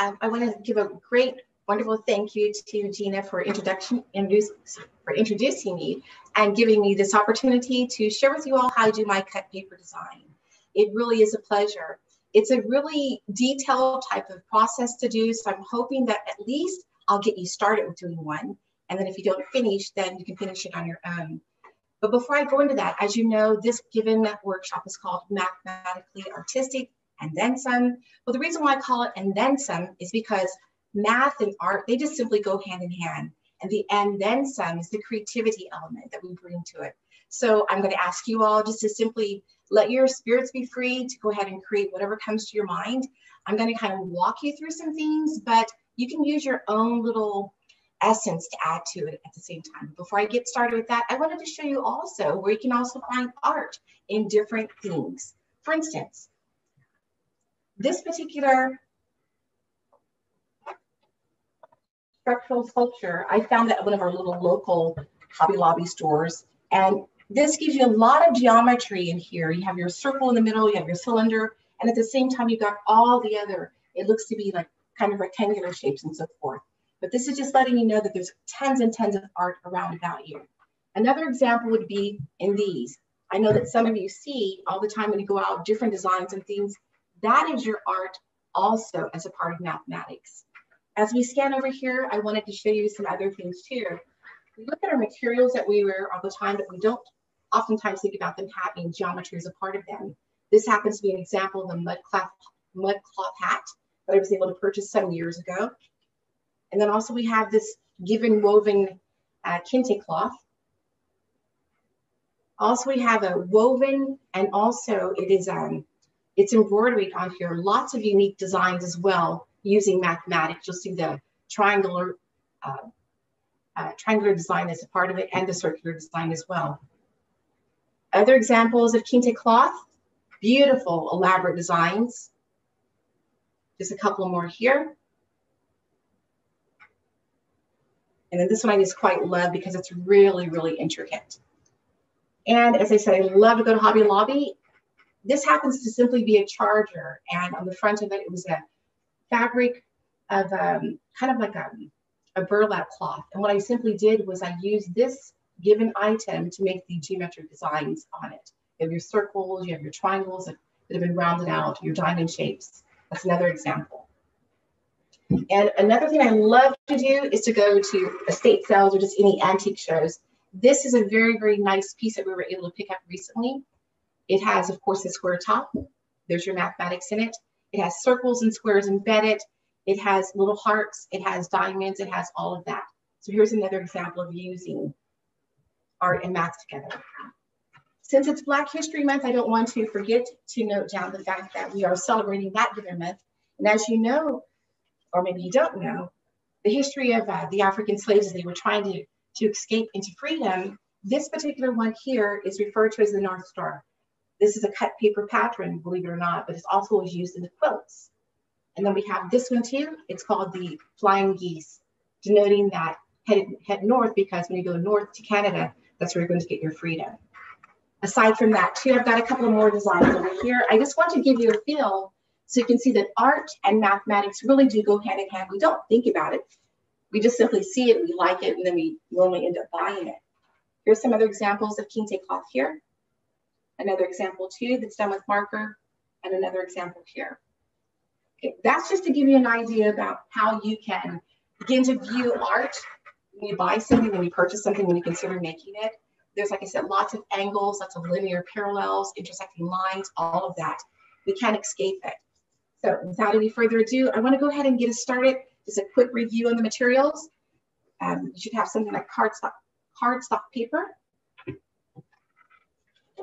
um, I want to give a great, wonderful thank you to Gina for introduction, for introducing me and giving me this opportunity to share with you all how I do my cut paper design. It really is a pleasure. It's a really detailed type of process to do, so I'm hoping that at least I'll get you started with doing one. And then if you don't finish, then you can finish it on your own. But before I go into that, as you know, this given workshop is called Mathematically Artistic and Then Some. Well, the reason why I call it and then some is because math and art, they just simply go hand in hand. And the and then some is the creativity element that we bring to it. So I'm going to ask you all just to simply let your spirits be free to go ahead and create whatever comes to your mind. I'm going to kind of walk you through some things, but you can use your own little essence to add to it at the same time. Before I get started with that, I wanted to show you also where you can also find art in different themes. For instance, this particular structural sculpture, I found that at one of our little local Hobby Lobby stores. And this gives you a lot of geometry in here. You have your circle in the middle, you have your cylinder, and at the same time, you've got all the other, it looks to be like kind of rectangular shapes and so forth. But this is just letting you know that there's tons and tons of art around about you. Another example would be in these. I know that some of you see all the time when you go out different designs and things. That is your art also as a part of mathematics. As we scan over here, I wanted to show you some other things too. We look at our materials that we wear all the time, but we don't oftentimes think about them having geometry as a part of them. This happens to be an example of a mud cloth, hat that I was able to purchase some years ago. And then also we have this given woven uh, kente cloth. Also we have a woven and also it is um, it's embroidered on here. Lots of unique designs as well using mathematics. You'll see the triangular uh, uh, triangular design as a part of it and the circular design as well. Other examples of kente cloth, beautiful elaborate designs. Just a couple more here. And then this one I just quite love because it's really, really intricate. And as I said, I love to go to Hobby Lobby. This happens to simply be a charger. And on the front of it, it was a fabric of um, kind of like a, a burlap cloth. And what I simply did was I used this given item to make the geometric designs on it. You have your circles, you have your triangles that, that have been rounded out, your diamond shapes. That's another example. And another thing I love to do is to go to estate sales or just any antique shows. This is a very, very nice piece that we were able to pick up recently. It has, of course, a square top. There's your mathematics in it. It has circles and squares embedded. It has little hearts. It has diamonds. It has all of that. So here's another example of using art and math together. Since it's Black History Month, I don't want to forget to note down the fact that we are celebrating that given month. And as you know, or maybe you don't know, the history of uh, the African slaves as they were trying to, to escape into freedom, this particular one here is referred to as the North Star. This is a cut paper pattern, believe it or not, but it's also used in the quilts. And then we have this one too. It's called the Flying Geese, denoting that head, head north because when you go north to Canada, that's where you're going to get your freedom. Aside from that too, I've got a couple of more designs over here. I just want to give you a feel so you can see that art and mathematics really do go hand in hand. We don't think about it. We just simply see it, we like it, and then we normally end up buying it. Here's some other examples of kente cloth here. Another example too that's done with marker, and another example here. Okay, that's just to give you an idea about how you can begin to view art when you buy something, when you purchase something, when you consider making it. There's, like I said, lots of angles, lots of linear parallels, intersecting lines, all of that. We can't escape it. So without any further ado, I want to go ahead and get us started. Just a quick review on the materials. Um, you should have something like cardstock, cardstock paper.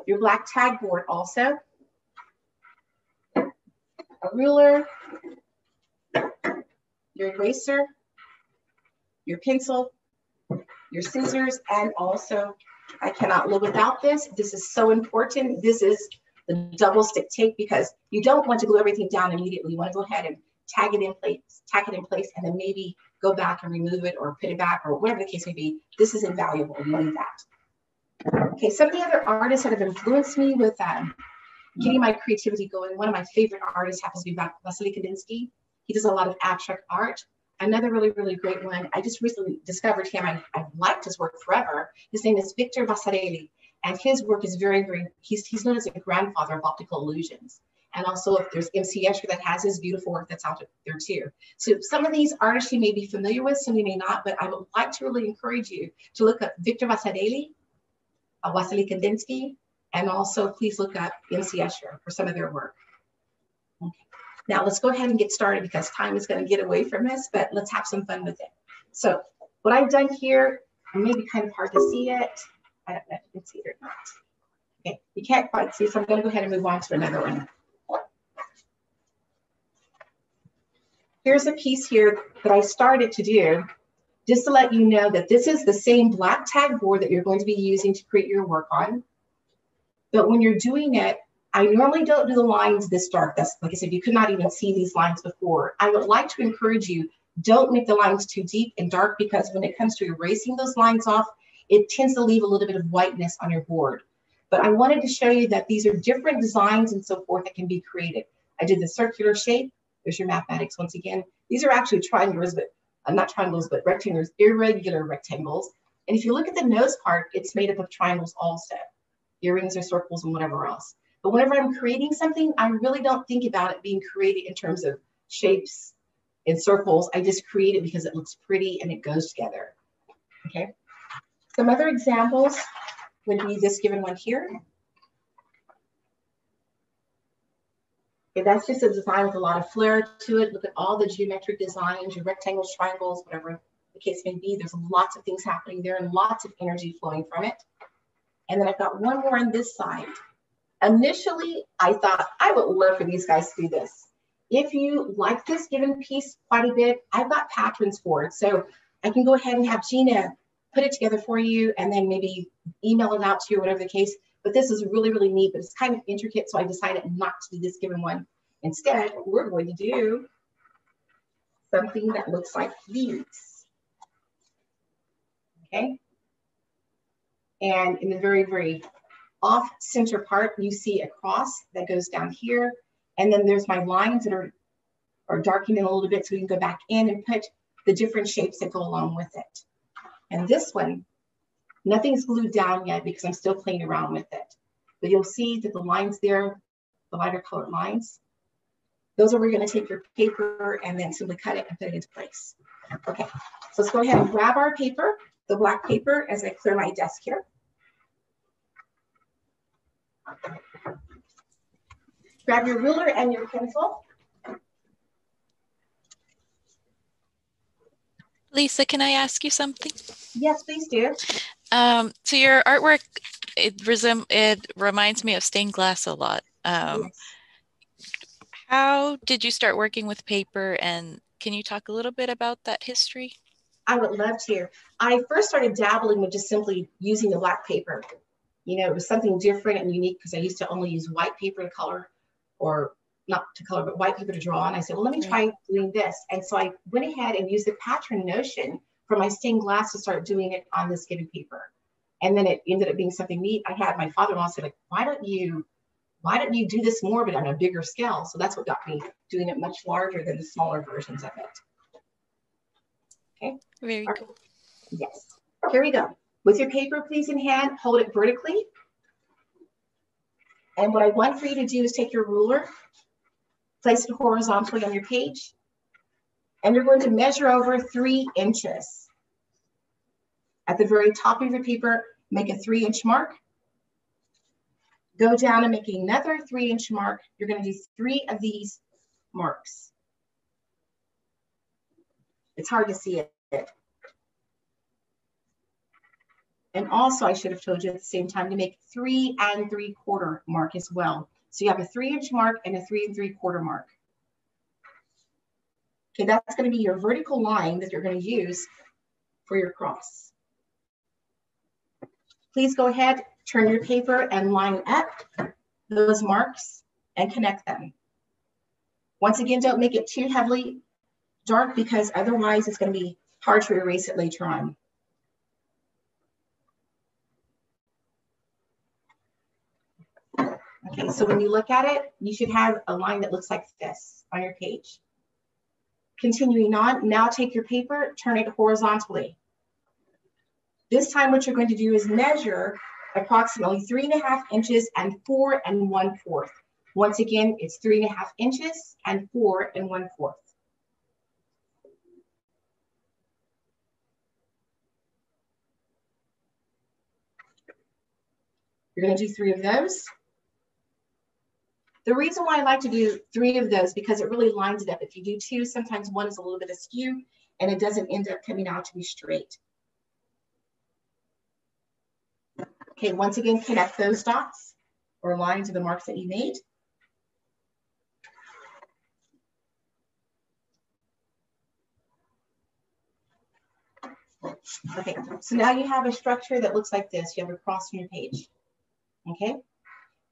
Your black tag board also. A ruler, your eraser, your pencil, your scissors, and also, I cannot live without this. This is so important. This is the double stick tape because you don't want to glue everything down immediately. You want to go ahead and tag it in place, tack it in place, and then maybe go back and remove it or put it back or whatever the case may be. This is invaluable. You need that. Okay, some of the other artists that have influenced me with um, getting my creativity going, one of my favorite artists happens to be Vasily Kandinsky. He does a lot of abstract art. Another really, really great one. I just recently discovered him. I, I've liked his work forever. His name is Victor Vasarely, and his work is very, very, he's, he's known as the grandfather of optical illusions. And also if there's MC Escher that has his beautiful work that's out there too. So some of these artists you may be familiar with, some you may not, but I would like to really encourage you to look up Victor Vasarely, uh, Wassily Kandinsky, and also please look up MC Escher for some of their work. Okay. Now let's go ahead and get started because time is gonna get away from us, but let's have some fun with it. So what I've done here, maybe kind of hard to see it. I don't know if you can see it or not. Okay, you can't quite see, so I'm gonna go ahead and move on to another one. here's a piece here that I started to do just to let you know that this is the same black tag board that you're going to be using to create your work on. But when you're doing it, I normally don't do the lines this dark. That's like I said, you could not even see these lines before. I would like to encourage you, don't make the lines too deep and dark because when it comes to erasing those lines off, it tends to leave a little bit of whiteness on your board. But I wanted to show you that these are different designs and so forth that can be created. I did the circular shape. There's your mathematics once again. These are actually triangles, but uh, not triangles, but rectangles, irregular rectangles. And if you look at the nose part, it's made up of triangles also. Earrings or circles and whatever else. But whenever I'm creating something, I really don't think about it being created in terms of shapes and circles. I just create it because it looks pretty and it goes together. Okay. Some other examples would be this given one here. Okay, that's just a design with a lot of flair to it. Look at all the geometric designs, your rectangles, triangles, whatever the case may be. There's lots of things happening there and lots of energy flowing from it. And then I've got one more on this side. Initially, I thought I would love for these guys to do this. If you like this given piece quite a bit, I've got patterns for it. So I can go ahead and have Gina put it together for you and then maybe email it out to you, whatever the case. But this is really, really neat, but it's kind of intricate. So I decided not to do this given one. Instead, we're going to do something that looks like these. Okay. And in the very, very off center part, you see a cross that goes down here. And then there's my lines that are, are darkening a little bit so we can go back in and put the different shapes that go along with it. And this one, Nothing's glued down yet because I'm still playing around with it. But you'll see that the lines there, the lighter colored lines, those are where you're gonna take your paper and then simply cut it and put it into place. Okay, so let's go ahead and grab our paper, the black paper, as I clear my desk here. Grab your ruler and your pencil. Lisa, can I ask you something? Yes, please do. Um, so your artwork, it, resem- it reminds me of stained glass a lot. Um, yes. How did you start working with paper and can you talk a little bit about that history? I would love to. I first started dabbling with just simply using the black paper. You know, it was something different and unique because I used to only use white paper to color or not to color, but white paper to draw. And I said, well, let me try doing this. And so I went ahead and used the pattern notion for my stained glass to start doing it on this given paper. And then it ended up being something neat. I had my father-in-law say, like, why don't you, why don't you do this more, but on a bigger scale? So that's what got me doing it much larger than the smaller versions of it. Okay. Very right. cool. Yes. Here we go. With your paper, please, in hand, hold it vertically. And what I want for you to do is take your ruler, place it horizontally on your page, and you're going to measure over three inches. At the very top of your paper, make a three inch mark. Go down and make another three inch mark. You're gonna do three of these marks. It's hard to see it. And also I should have told you at the same time to make three and three quarter mark as well. So you have a three inch mark and a three and three quarter mark. Okay, that's going to be your vertical line that you're going to use for your cross. Please go ahead, turn your paper and line up those marks and connect them. Once again, don't make it too heavily dark because otherwise it's going to be hard to erase it later on. Okay, so when you look at it, you should have a line that looks like this on your page. Continuing on, now take your paper, turn it horizontally. This time what you're going to do is measure approximately three and a half inches and four and one fourth. Once again, it's three and a half inches and four and one fourth. You're gonna do three of those. The reason why I like to do three of those because it really lines it up. If you do two, sometimes one is a little bit askew and it doesn't end up coming out to be straight. Okay, once again, connect those dots or lines to the marks that you made. Okay, so now you have a structure that looks like this. You have a cross on your page okay?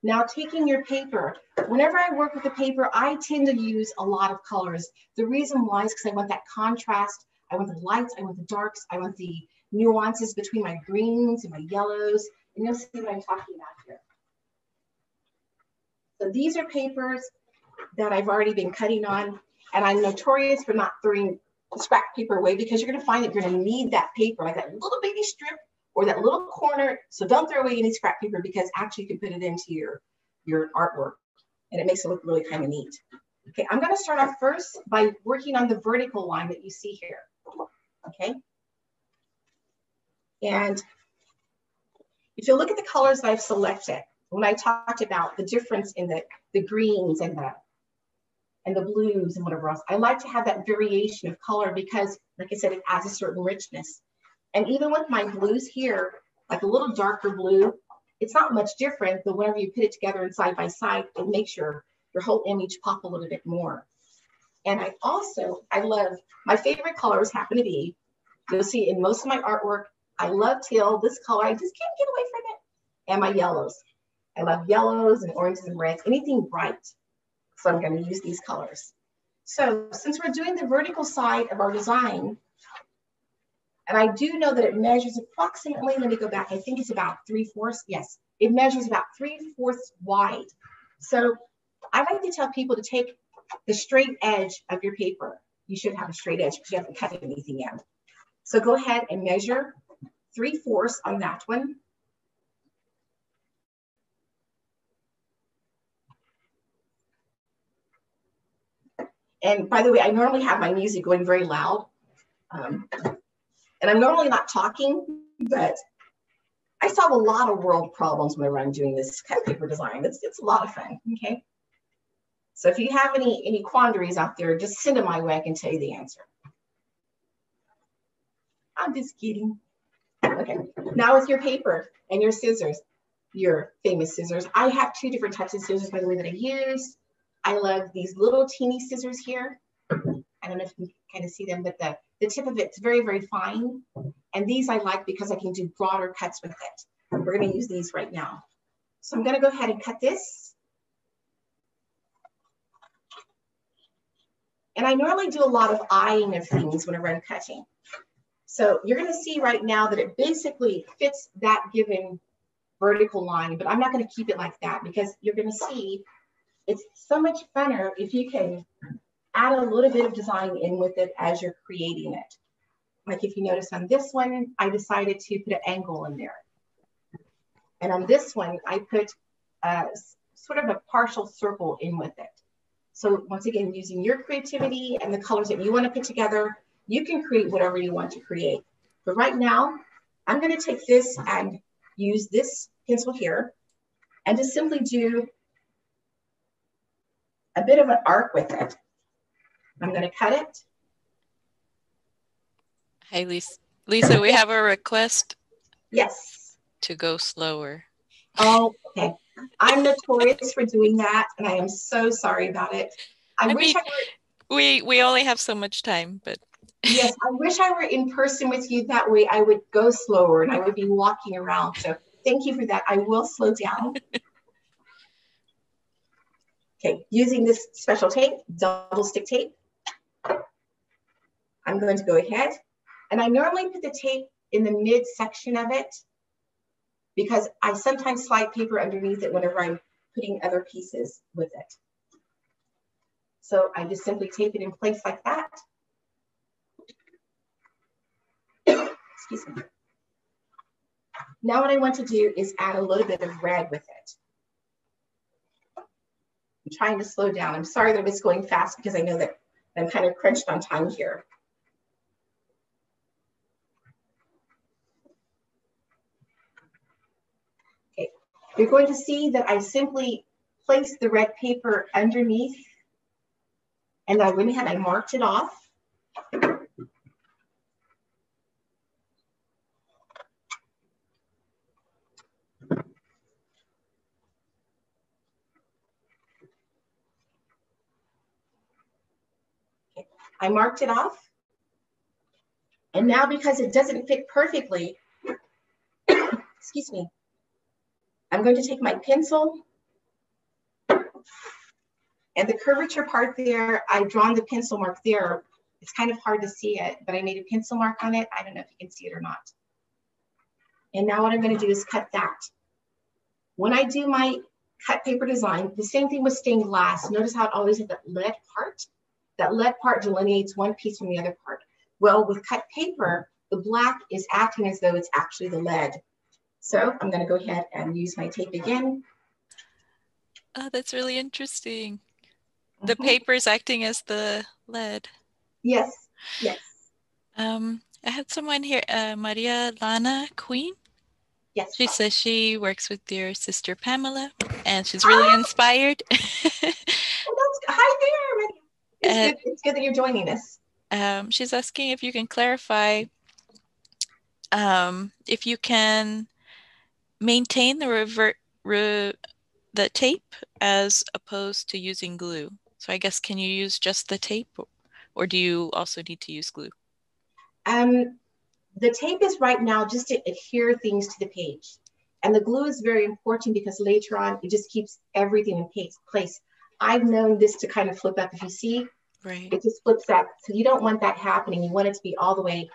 Now taking your paper, whenever I work with the paper, I tend to use a lot of colors. The reason why is because I want that contrast. I want the lights, I want the darks, I want the nuances between my greens and my yellows. And you'll see what I'm talking about here. So these are papers that I've already been cutting on. And I'm notorious for not throwing scrap paper away because you're gonna find that you're gonna need that paper, like that little baby strip or that little corner. So don't throw away any scrap paper because actually you can put it into your, your artwork and it makes it look really kind of neat. Okay, I'm gonna start off first by working on the vertical line that you see here, okay? And if you look at the colors that I've selected, when I talked about the difference in the, the greens and the, and the blues and whatever else, I like to have that variation of color because, like I said, it adds a certain richness. And even with my blues here, like a little darker blue, it's not much different, but whenever you put it together and side by side, it makes your, your whole image pop a little bit more. And I also, I love, my favorite colors happen to be, you'll see in most of my artwork, I love teal, this color, I just can't get away from it, and my yellows. I love yellows and oranges and reds, anything bright. So I'm gonna use these colors. So since we're doing the vertical side of our design, and I do know that it measures approximately, let me go back, I think it's about three fourths. Yes, it measures about three fourths wide. So I like to tell people to take the straight edge of your paper. You should have a straight edge because you haven't cut anything yet. So go ahead and measure three fourths on that one. And by the way, I normally have my music going very loud. Um, and I'm normally not talking, but I solve a lot of world problems whenever I'm doing this cut paper design. It's, it's a lot of fun, okay? So if you have any, any quandaries out there, just send them my way, I can tell you the answer. I'm just kidding. Okay, now with your paper and your scissors, your famous scissors. I have two different types of scissors, by the way, that I use. I love these little teeny scissors here. I don't know if you can kind of see them, but the the tip of it's very, very fine. And these I like because I can do broader cuts with it. We're gonna use these right now. So I'm gonna go ahead and cut this. And I normally do a lot of eyeing of things whenever I'm cutting. So you're gonna see right now that it basically fits that given vertical line, but I'm not gonna keep it like that because you're gonna see it's so much funner if you can add a little bit of design in with it as you're creating it. Like if you notice on this one, I decided to put an angle in there. And on this one, I put a, sort of a partial circle in with it. So once again, using your creativity and the colors that you want to put together, you can create whatever you want to create. But right now, I'm going to take this and use this pencil here and just simply do a bit of an arc with it. I'm going to cut it. Hey, Lisa. Lisa, we have a request. Yes. To go slower. Oh, okay. I'm notorious for doing that, and I am so sorry about it. I, I wish mean, I were. We we only have so much time, but. yes, I wish I were in person with you. That way, I would go slower and I would be walking around. So thank you for that. I will slow down. okay, using this special tape, double stick tape. I'm going to go ahead and I normally put the tape in the mid section of it because I sometimes slide paper underneath it whenever I'm putting other pieces with it. So I just simply tape it in place like that. Excuse me. Now what I want to do is add a little bit of red with it. I'm trying to slow down. I'm sorry that it's going fast because I know that I'm kind of crunched on time here. You're going to see that I simply placed the red paper underneath and I went ahead and marked it off. I marked it off. And now because it doesn't fit perfectly, excuse me, I'm going to take my pencil and the curvature part there, I've drawn the pencil mark there. It's kind of hard to see it, but I made a pencil mark on it. I don't know if you can see it or not. And now what I'm gonna do is cut that. When I do my cut paper design, the same thing with stained glass. Notice how it always has that lead part? That lead part delineates one piece from the other part. Well, with cut paper, the black is acting as though it's actually the lead. So I'm gonna go ahead and use my tape again. Oh, that's really interesting. The mm-hmm. paper is acting as the lead. Yes, yes. Um, I had someone here, uh, Maria Lana Queen. Yes. She says she works with your sister Pamela, and she's really ah! inspired. oh, hi there, it's, uh, good, it's good that you're joining us. Um, she's asking if you can clarify um, if you can maintain the revert re, the tape as opposed to using glue. So I guess can you use just the tape or do you also need to use glue? Um, the tape is right now just to adhere things to the page. And the glue is very important because later on it just keeps everything in place. I've known this to kind of flip up. If you see, right. it just flips up. So you don't want that happening. You want it to be all the way,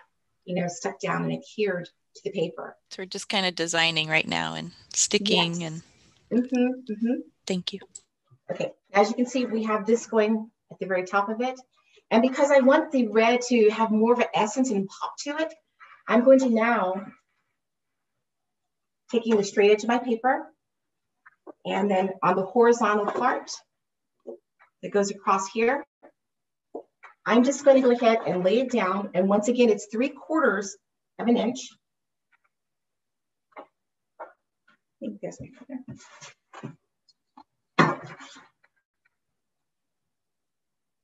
you know, stuck down and adhered to the paper. So we're just kind of designing right now and sticking yes. and. Mm-hmm, mm-hmm. Thank you. Okay, as you can see, we have this going at the very top of it. And because I want the red to have more of an essence and pop to it, I'm going to now, taking the straight edge of my paper, and then on the horizontal part that goes across here, I'm just going to go ahead and lay it down. And once again, it's three quarters of an inch. I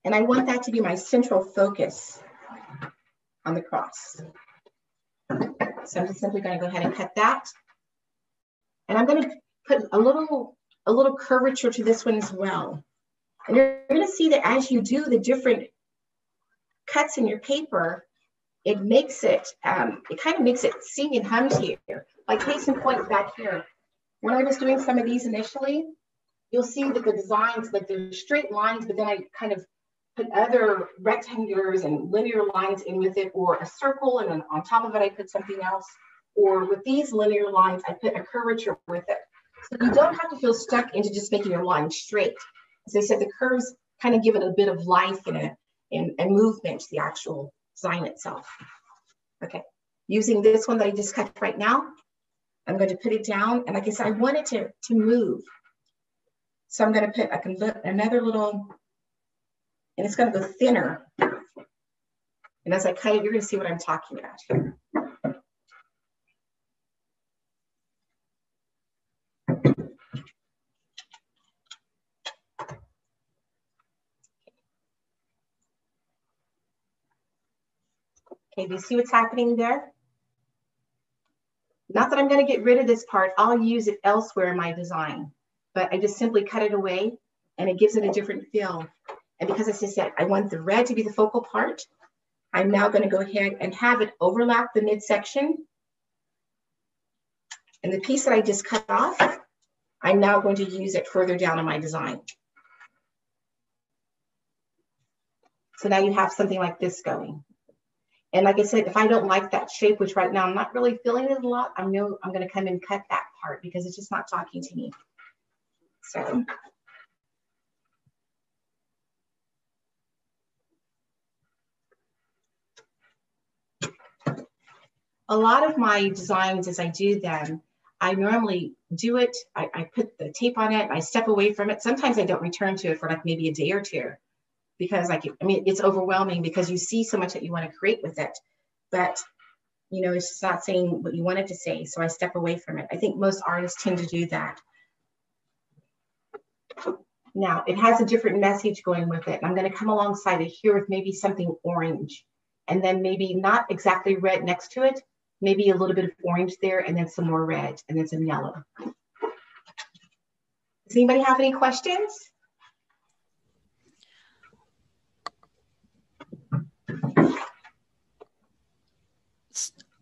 and I want that to be my central focus on the cross. So I'm just simply gonna go ahead and cut that. And I'm gonna put a little, a little curvature to this one as well. And you're gonna see that as you do the different cuts in your paper, it makes it, um, it kind of makes it sing and hum here. Like case in point back here. When I was doing some of these initially, you'll see that the designs, like they're straight lines, but then I kind of put other rectangulars and linear lines in with it, or a circle, and then on top of it, I put something else. Or with these linear lines, I put a curvature with it. So you don't have to feel stuck into just making your line straight. As I said, the curves kind of give it a bit of life and, a, and, and movement to the actual design itself. Okay, using this one that I just cut right now, I'm going to put it down. And like I said, I want it to, to move. So I'm going to put a, another little and it's going to go thinner. And as I cut it, you're going to see what I'm talking about here. Okay, do you see what's happening there? Not that I'm going to get rid of this part. I'll use it elsewhere in my design, but I just simply cut it away and it gives it a different feel. And because as I said, I want the red to be the focal part, I'm now gonna go ahead and have it overlap the midsection. And the piece that I just cut off, I'm now going to use it further down in my design. So now you have something like this going. And like I said, if I don't like that shape, which right now I'm not really feeling it a lot, I know I'm gonna come and cut that part because it's just not talking to me. So a lot of my designs as I do them, I normally do it, I, I put the tape on it, I step away from it. Sometimes I don't return to it for like maybe a day or two because like I mean, it's overwhelming because you see so much that you want to create with it. But you know, it's just not saying what you wanted to say. So I step away from it. I think most artists tend to do that. Now it has a different message going with it. I'm going to come alongside it here with maybe something orange and then maybe not exactly red next to it, maybe a little bit of orange there and then some more red and then some yellow. Does anybody have any questions?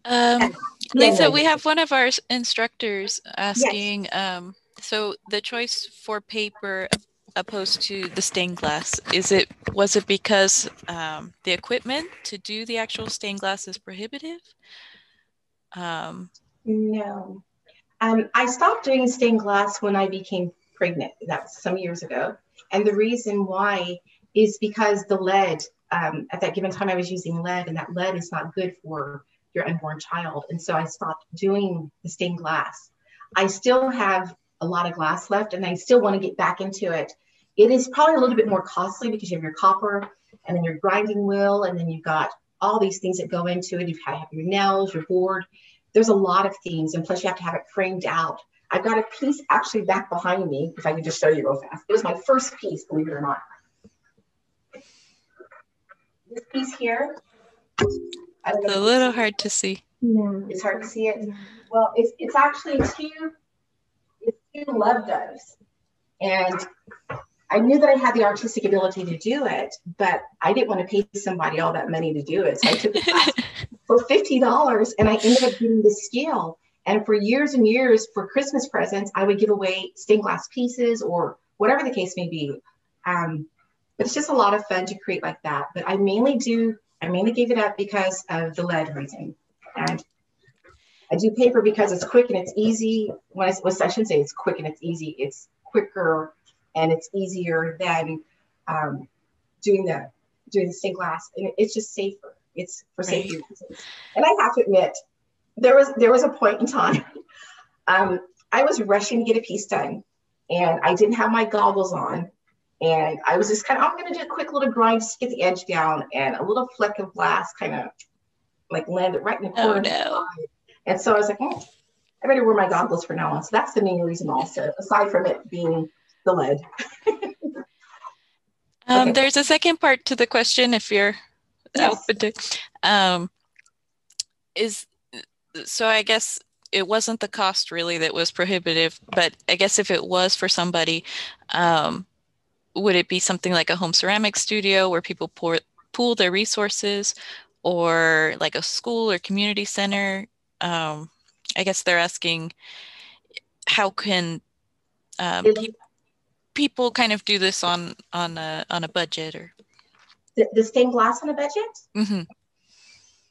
Um, Lisa, we have one of our instructors asking, yes. um, so the choice for paper opposed to the stained glass, is it, was it because um, the equipment to do the actual stained glass is prohibitive? Um, no. Um, I stopped doing stained glass when I became pregnant. That was some years ago. And the reason why is because the lead, um, at that given time I was using lead and that lead is not good for your unborn child. And so I stopped doing the stained glass. I still have a lot of glass left and I still want to get back into it. It is probably a little bit more costly because you have your copper and then your grinding wheel and then you've got all these things that go into it. You've got to have your nails, your board. There's a lot of things and plus you have to have it framed out. I've got a piece actually back behind me, if I could just show you real fast. It was my first piece, believe it or not. This piece here it's a little hard to see. Yeah. It's hard to see it. Well, it's, it's actually two, it's two love doves. And I knew that I had the artistic ability to do it, but I didn't want to pay somebody all that money to do it. So I took it for $50 and I ended up getting the scale. And for years and years, for Christmas presents, I would give away stained glass pieces or whatever the case may be. Um, but it's just a lot of fun to create like that. But I mainly do I mainly gave it up because of the lead reason. And I do paper because it's quick and it's easy. When I, well, I shouldn't say it's quick and it's easy. It's quicker and it's easier than um, doing the doing the stained glass, and it's just safer. It's for safety right. reasons. And I have to admit, there was there was a point in time. Um, I was rushing to get a piece done, and I didn't have my goggles on, and I was just kind of, I'm going to do a quick little grind just to get the edge down and a little fleck of glass kind of like landed right in the corner. Oh, no. And so I was like, oh, I better wear my goggles for now on. So that's the main reason also, aside from it being the lead. um, okay. There's a second part to the question if you're yes. open to. Um, is so I guess it wasn't the cost really that was prohibitive, but I guess if it was for somebody, um, would it be something like a home ceramic studio where people pour, pool their resources or like a school or community center? Um, i guess they're asking how can um, pe- people kind of do this on on a on a budget or? The, the stained glass on a budget? Mm-hmm.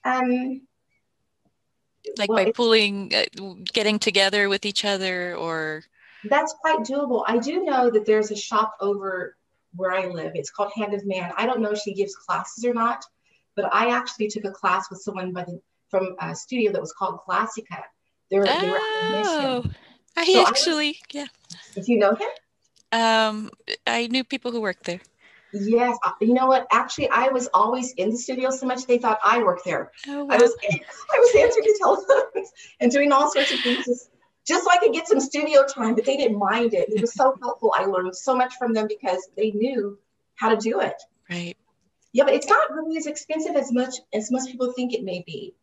um like well, by pooling uh, getting together with each other or that's quite doable. I do know that there's a shop over where I live. It's called Hand of Man. I don't know if she gives classes or not, but I actually took a class with someone by the, from a studio that was called Glassica. They're, oh, I so actually, I, yeah. Did you know him? Um, I knew people who worked there. Yes, uh, you know what? Actually, I was always in the studio so much they thought I worked there. Oh, wow. I was I was answering the telephones and doing all sorts of things just so I could get some studio time, but they didn't mind it. It was so helpful. I learned so much from them because they knew how to do it. Right. Yeah, but it's not really as expensive as much as most people think it may be.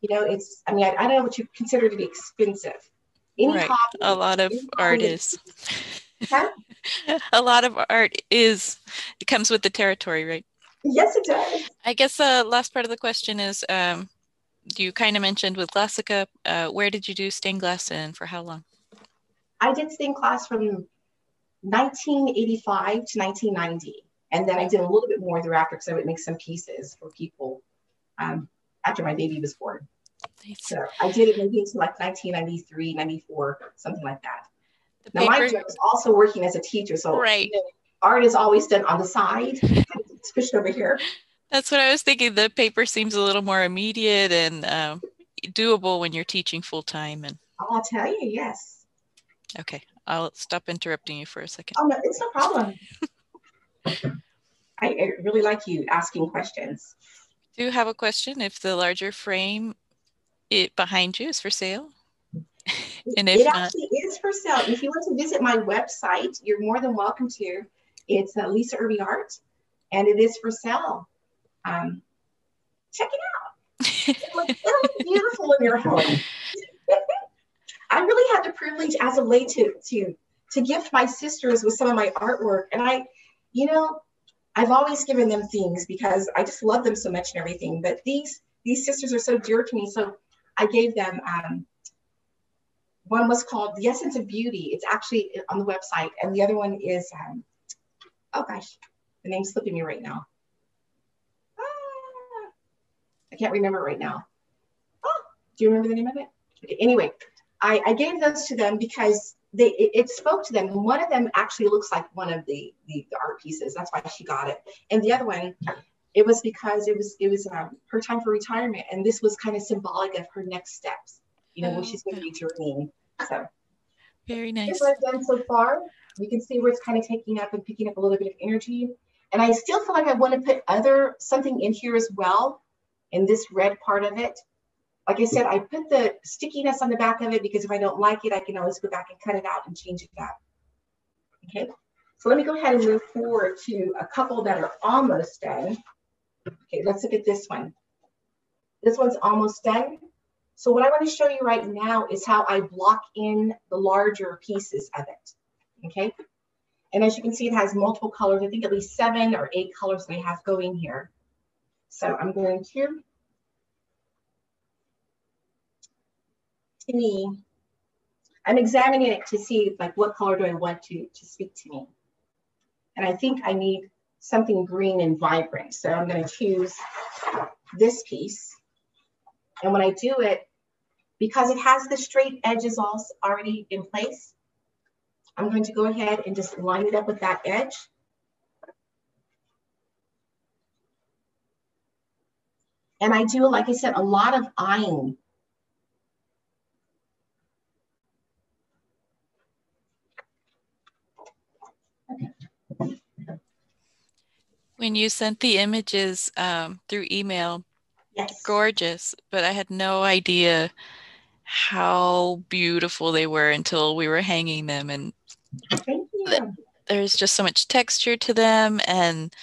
You know, it's, I mean, I, I don't know what you consider to be expensive. Any right. Hobby, a lot of art is. Huh? a lot of art is, it comes with the territory, right? Yes, it does. I guess the last part of the question is um, you kind of mentioned with Glassica, uh, where did you do stained glass and for how long? I did stained glass from 1985 to 1990. And then I did a little bit more thereafter because I would make some pieces for people um, after my baby was born. Nice. So I did it maybe until like 1993, 94, something like that. The now, paper... mind you, I was also working as a teacher. So right. You know, art is always done on the side. Pushed over here. That's what I was thinking. The paper seems a little more immediate and um, doable when you're teaching full time and I'll tell you, yes. Okay, I'll stop interrupting you for a second. Oh no, it's no problem. I, I really like you asking questions. Do you have a question if the larger frame it behind you is for sale? and if it actually not, is for sale. If you want to visit my website, you're more than welcome to. It's uh, Lisa Irby Art, and it is for sale. Um, check it out. it looks, beautiful in your home. I really had the privilege as of late to to to gift my sisters with some of my artwork, and I, you know, I've always given them things because I just love them so much and everything. But these these sisters are so dear to me, so I gave them. Um, one was called The Essence of Beauty. It's actually on the website, and the other one is um, oh gosh, the name's slipping me right now. Ah, I can't remember right now. Oh, do you remember the name of it? Anyway, I, I gave those to them because they it, it, spoke to them. One of them actually looks like one of the, the, the art pieces. That's why she got it. And the other one, it was because it was it was um, her time for retirement, and this was kind of symbolic of her next steps. You know, oh, where she's going to be journeying. So very nice. Here's what I've done so far. You can see where it's kind of taking up and picking up a little bit of energy. And I still feel like I want to put other something in here as well in this red part of it. Like I said, I put the stickiness on the back of it because if I don't like it, I can always go back and cut it out and change it up. Okay, so let me go ahead and move forward to a couple that are almost done. Okay, let's look at this one. This one's almost done. So what I want to show you right now is how I block in the larger pieces of it. Okay, and as you can see, it has multiple colors. I think at least seven or eight colors that I have going here. So I'm going to to me, I'm examining it to see like what color do I want to, to speak to me. And I think I need something green and vibrant. So I'm gonna choose this piece. And when I do it, because it has the straight edges all already in place, I'm going to go ahead and just line it up with that edge. And I do, like I said, a lot of eyeing When you sent the images um, through email, yes. gorgeous, but I had no idea how beautiful they were until we were hanging them. And th- there's just so much texture to them. And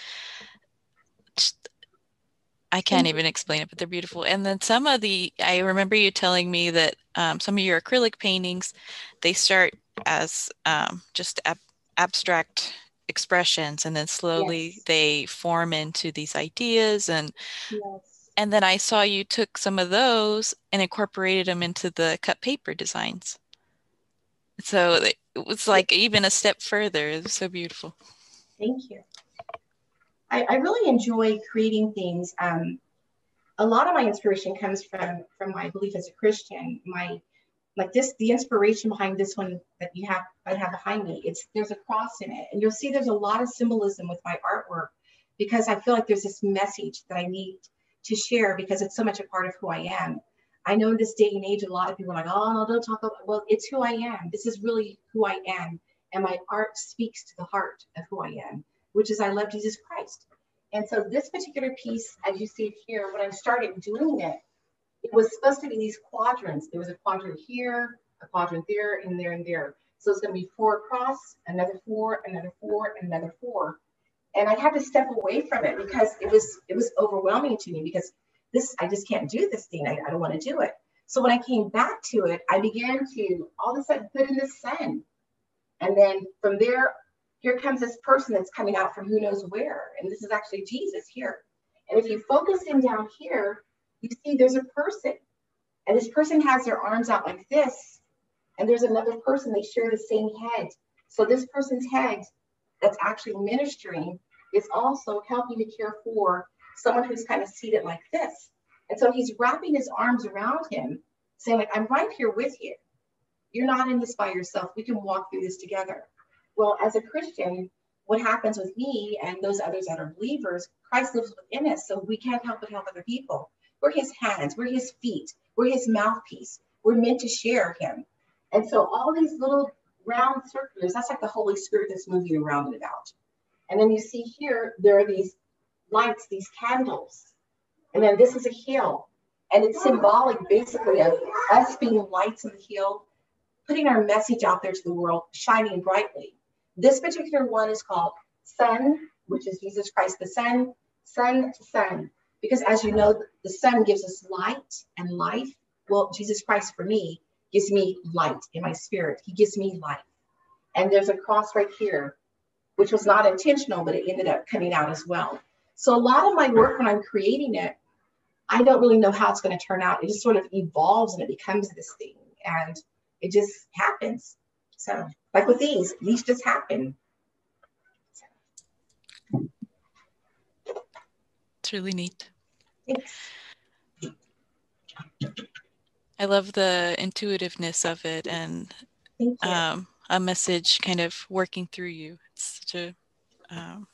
I can't even explain it, but they're beautiful. And then some of the, I remember you telling me that um, some of your acrylic paintings, they start as um, just ab- abstract expressions and then slowly yes. they form into these ideas and yes. and then i saw you took some of those and incorporated them into the cut paper designs so it was like even a step further it was so beautiful thank you i, I really enjoy creating things um, a lot of my inspiration comes from from my belief as a christian my like this, the inspiration behind this one that you have, I have behind me, it's there's a cross in it. And you'll see there's a lot of symbolism with my artwork because I feel like there's this message that I need to share because it's so much a part of who I am. I know in this day and age, a lot of people are like, oh, no, don't talk about, well, it's who I am. This is really who I am. And my art speaks to the heart of who I am, which is I love Jesus Christ. And so this particular piece, as you see here, when I started doing it, it was supposed to be these quadrants. There was a quadrant here, a quadrant there, and there, and there. So it's going to be four across, another four, another four, and another four. And I had to step away from it because it was it was overwhelming to me because this I just can't do this thing. I, I don't want to do it. So when I came back to it, I began to all of a sudden put in the sun. And then from there, here comes this person that's coming out from who knows where. And this is actually Jesus here. And if you focus in down here, you see there's a person. And this person has their arms out like this. And there's another person they share the same head. So this person's head that's actually ministering is also helping to care for someone who's kind of seated like this. And so he's wrapping his arms around him saying like i'm right here with you. You're not in this by yourself. We can walk through this together well as a christian what happens with me and those others that are believers christ lives within us so we can't help but help other people we're his hands, we're his feet, We're his mouthpiece. We're meant to share him. And so all these little round circulars, that's like the Holy Spirit that's moving around and about. And then you see here, there are these lights, these candles. And then this is a hill. And it's symbolic basically of us being lights in the hill, putting our message out there to the world, shining brightly. This particular one is called Sun, which is Jesus Christ the Sun to Sun. Because as you know, the sun gives us light and life. Well, Jesus Christ for me gives me light in my spirit. He gives me life. And there's a cross right here, which was not intentional, but it ended up coming out as well. So a lot of my work when I'm creating it, I don't really know how it's going to turn out. It just sort of evolves and it becomes this thing. And it just happens. So, like with these, these just happen. It's really neat. Thanks. I love the intuitiveness of it and um, a message kind of working through you. It's such a um,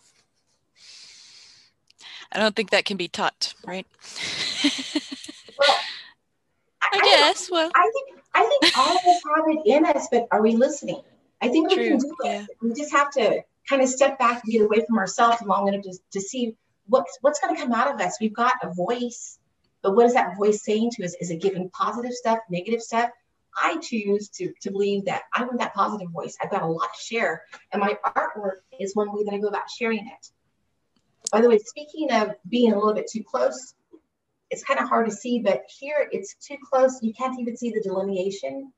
I don't think that can be taught, right? well, I, I guess. Well, I think I think all of us have it in us, but are we listening? I think we can do it. Yeah. We just have to kind of step back and get away from ourselves long enough to, to see what's what's going to come out of us. We've got a voice, but what is that voice saying to us? Is it giving positive stuff, negative stuff? I choose to, to believe that I want that positive voice. I've got a lot to share. And my artwork is one way that I go about sharing it. By the way, speaking of being a little bit too close, it's kind of hard to see, but here it's too close. You can't even see the delineation.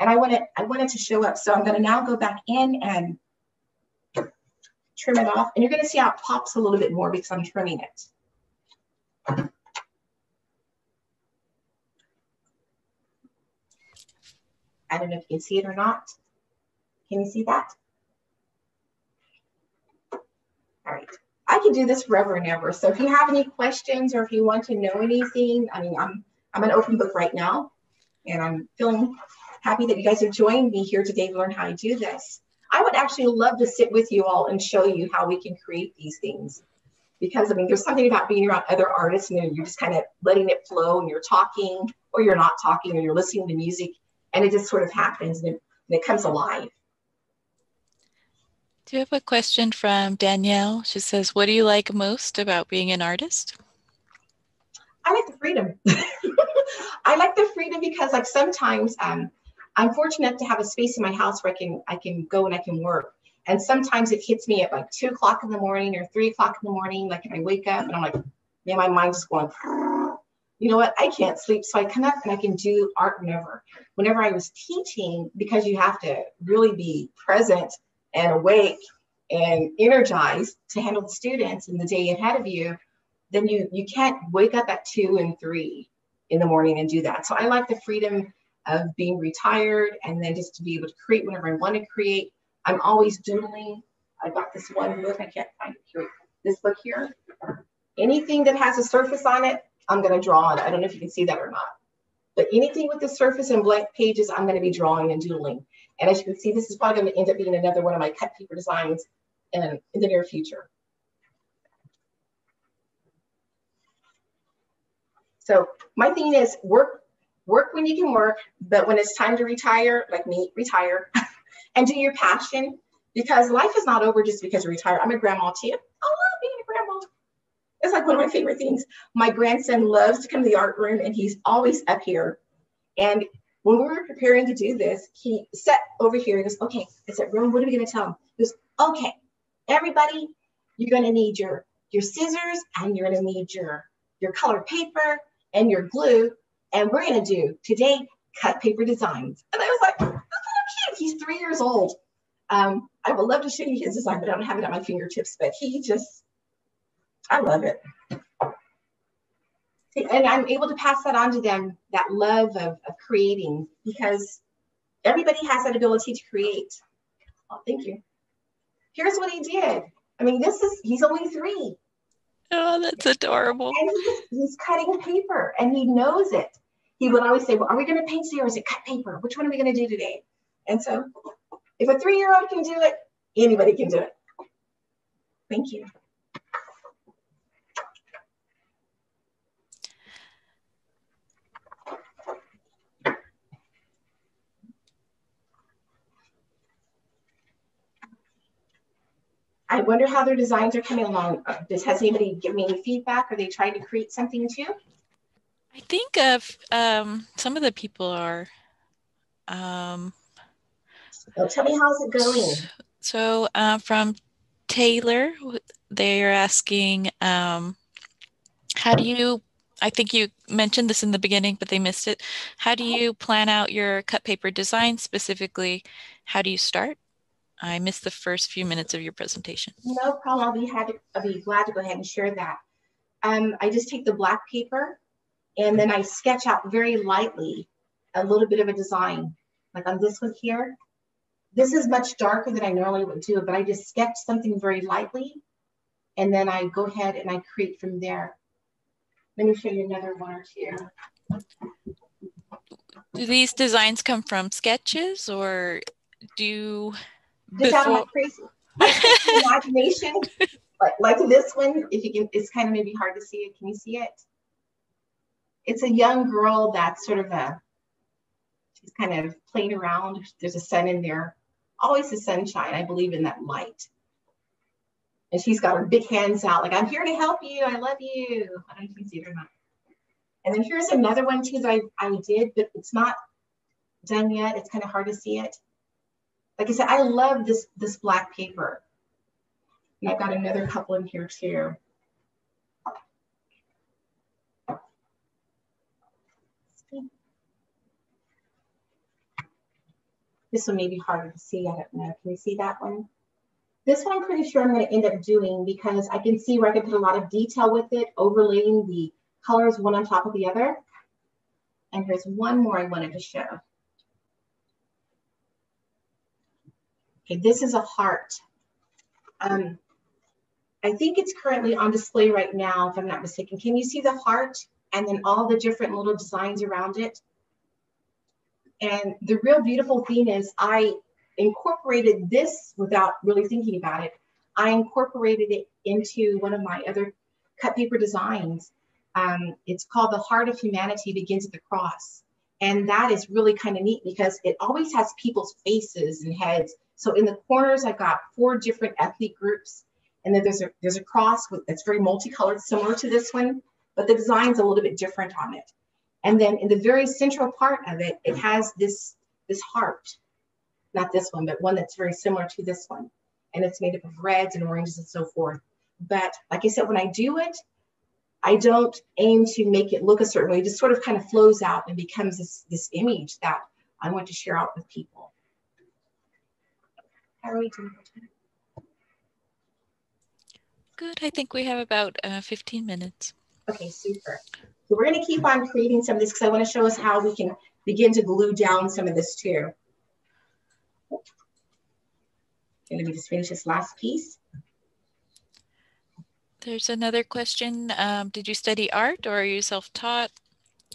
And I want it, I want it to show up. So I'm going to now go back in and trim it off. And you're going to see how it pops a little bit more because I'm trimming it. I don't know if you can see it or not. Can you see that? All right. I can do this forever and ever. So if you have any questions or if you want to know anything, I mean, I'm I'm an open book right now, and I'm feeling happy that you guys have joined me here today to learn how to do this. I would actually love to sit with you all and show you how we can create these things. Because I mean, there's something about being around other artists and you're just kind of letting it flow and you're talking or you're not talking or you're listening to music and it just sort of happens and it, and it comes alive. Do you have a question from Danielle? She says, What do you like most about being an artist? I like the freedom. I like the freedom because, like, sometimes um, I'm fortunate to have a space in my house where I can I can go and I can work. And sometimes it hits me at like two o'clock in the morning or three o'clock in the morning. Like, I wake up and I'm like, man, my mind's going you know what, I can't sleep. So I come up and I can do art whenever. Whenever I was teaching, because you have to really be present and awake and energized to handle the students and the day ahead of you, then you you can't wake up at two and three in the morning and do that. So I like the freedom of being retired and then just to be able to create whenever I want to create. I'm always doodling. I got this one book, I can't find it here. This book here. Anything that has a surface on it, I'm going to draw on. I don't know if you can see that or not. But anything with the surface and blank pages, I'm going to be drawing and doodling. And as you can see, this is probably going to end up being another one of my cut paper designs in, in the near future. So my thing is work, work when you can work, but when it's time to retire, like me, retire and do your passion because life is not over just because you retire. I'm a grandma too. I love being a grandma. It's like one of my favorite things. My grandson loves to come to the art room and he's always up here. And when we were preparing to do this, he sat over here. He goes, okay, I said, Rowan, what are we going to tell him? He goes, okay, everybody, you're going to need your, your scissors and you're going to need your, your colored paper and your glue. And we're going to do today cut paper designs. And I was like, that's so cute. He's three years old. Um, I would love to show you his design, but I don't have it at my fingertips. But he just I love it. And I'm able to pass that on to them, that love of, of creating, because everybody has that ability to create. Oh, thank you. Here's what he did. I mean, this is, he's only three. Oh, that's adorable. And he's, he's cutting paper and he knows it. He would always say, Well, are we going to paint today or is it cut paper? Which one are we going to do today? And so, if a three year old can do it, anybody can do it. Thank you. I wonder how their designs are coming along. Does has anybody given me any feedback? Are they trying to create something too? I think of um, some of the people are. Um, well, tell me how's it going. So uh, from Taylor, they're asking, um, how do you? I think you mentioned this in the beginning, but they missed it. How do you plan out your cut paper design specifically? How do you start? I missed the first few minutes of your presentation. No problem. I'll be, happy, I'll be glad to go ahead and share that. Um, I just take the black paper and then I sketch out very lightly a little bit of a design. Like on this one here, this is much darker than I normally would do, but I just sketch something very lightly. And then I go ahead and I create from there. Let me show you another one or two. Do these designs come from sketches or do you just out of my crazy, crazy imagination? Like, like this one, if you can, it's kind of maybe hard to see it. Can you see it? it's a young girl that's sort of a she's kind of playing around. There's a sun in there, always the sunshine. I believe in that light. And she's got her big hands out, like I'm here to help you. I love you. I don't know if you can see it or not. And then here's another one too that I, I did, but it's not done yet. It's kind of hard to see it. Like I said, I love this this black paper. And I've got another couple in here too. This one may be harder to see. I don't know. Can you see that one? This one I'm pretty sure I'm going to end up doing because I can see where I can put a lot of detail with it, overlaying the colors one on top of the other. And here's one more I wanted to show. Okay, this is a heart. Um, I think it's currently on display right now, if I'm not mistaken. Can you see the heart and then all the different little designs around it? And the real beautiful thing is I incorporated this without really thinking about it. I incorporated it into one of my other cut paper designs. Um, it's called The Heart of Humanity Begins at the Cross. And that is really kind of neat because it always has people's faces and heads. So in the corners, I've got four different ethnic groups. And then there's a, there's a cross that's very multicolored, similar to this one, but the design's a little bit different on it. And then in the very central part of it, it has this, this heart, not this one, but one that's very similar to this one. And it's made up of reds and oranges and so forth. But like I said, when I do it, I don't aim to make it look a certain way. It just sort of kind of flows out and becomes this, this image that I want to share out with people. How are we doing? Good. I think we have about uh, 15 minutes. Okay, super. So we're going to keep on creating some of this because I want to show us how we can begin to glue down some of this too. Okay, let me just finish this last piece. There's another question. Um, did you study art or are you self-taught?